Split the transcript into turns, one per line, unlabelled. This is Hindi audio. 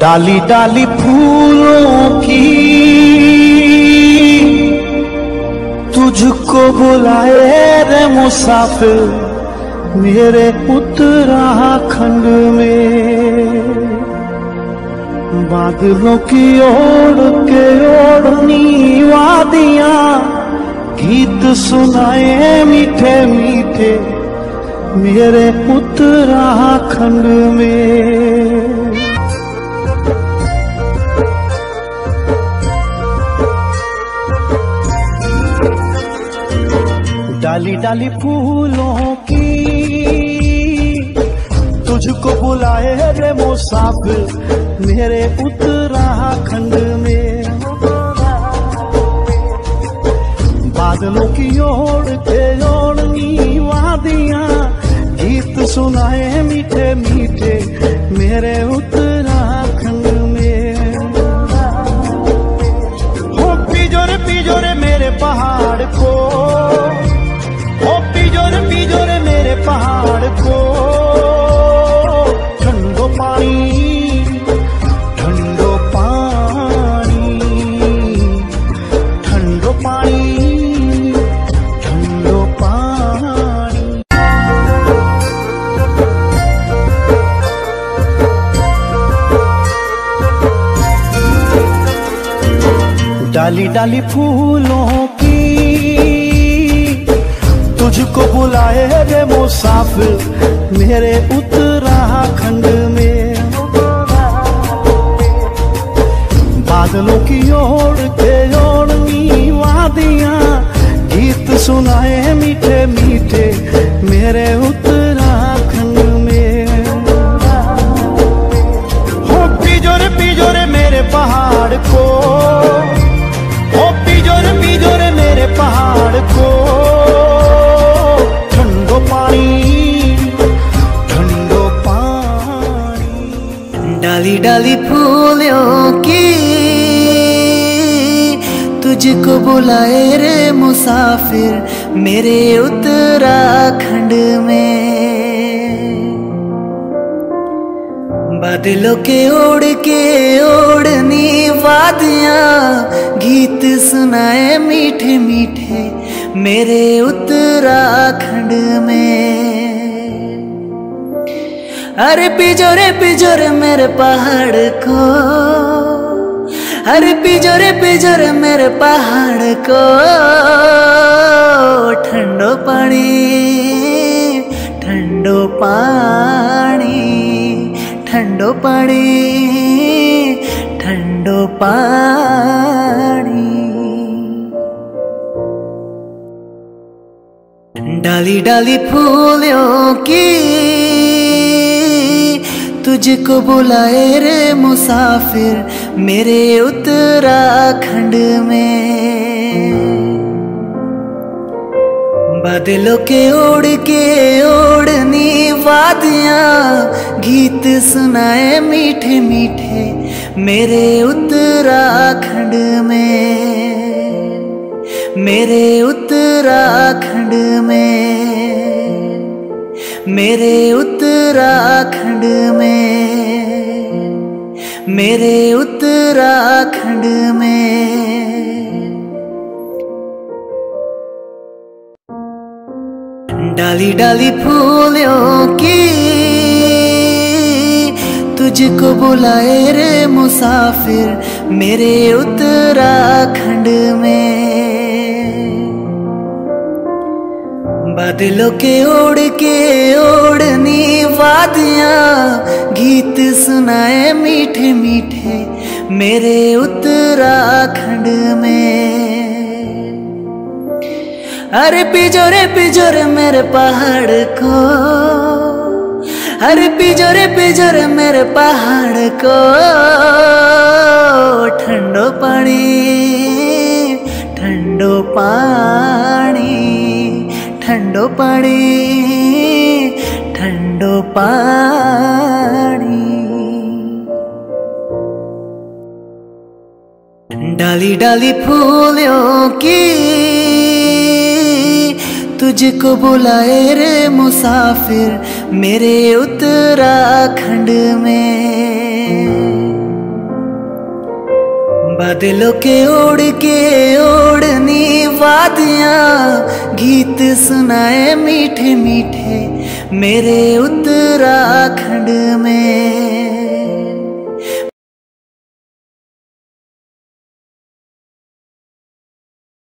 डाली डाली फूलों की। तुझको बुलाए रे मुसाफिर, मेरे उत्तराखंड में। बादलों की ओर के ओढ़नी वादियाँ गीत सुनाए मीठे मीठे, मेरे उत्तराखंड में। डाली डाली फूलों की, तुझको बुलाए रे मुसाफिर मेरे उत्तराखंड बादलों की ओर के ओढ़नी वादियाँ। गीत सुनाए मीठे मीठे मेरे उत्तराखंड में। हो पिजोरे पिजोरे मेरे पहाड़ को ओ पिजोरे पिजोरे मेरे पहाड़ को। डाली डाली फूलों की। तुझको बुलाए रे मुसाफिर मेरे उत्तराखंड में। बादलों की ओर के ओढ़नी वादियाँ, गीत सुनाए मीठे मीठे मेरे उत्तराखंड में। हो पिजोरे पिजोरे मेरे पहाड़ को।
डाली फूलों की। तुझको बुलाए रे मुसाफिर मेरे उत्तराखंड में। बादलों के ओढ़ के ओढ़नी वादियाँ, गीत सुनाए मीठे मीठे मेरे उत्तराखंड में। अरे पिजोरे पिजोरे मेरे पहाड़ को। अरे पिजोरे पिजोरे मेरे पहाड़ को। ठंडो पानी ठंडो पानी ठंडो पानी ठंडो पानी। डाली डाली फूलों की तुझको बुलाए रे मुसाफिर, मेरे उत्तराखंड में। बादलों के ओढ़ के ओढ़नी वादियाँ, गीत सुनाए मीठे मीठे मेरे उत्तराखंड में। मेरे उत्तराखंड में, मेरे उत्तराखंड में, मेरे उत्तराखंड में। डाली डाली फूलों की, तुझको बुलाए रे मुसाफिर, मेरे उत्तराखंड में। बादलों के ओढ़ के ओढ़नी वादिया, गीत सुनाए मीठे मीठे मेरे उत्तराखंड में। अरे पिजोरे पिजोरे मेरे पहाड़ को, अरे पिजोरे पिजोरे मेरे पहाड़ को, ठंडो पानी ठंडो पानी पानी ठंडो पानी। डाली डाली फूलों की तुझको बुलाए रे मुसाफिर मेरे उत्तराखंड में। बादलों के ओढ़ के ओढ़नी वादियाँ गीत सुनाए मीठे मीठे मेरे उत्तराखंड में।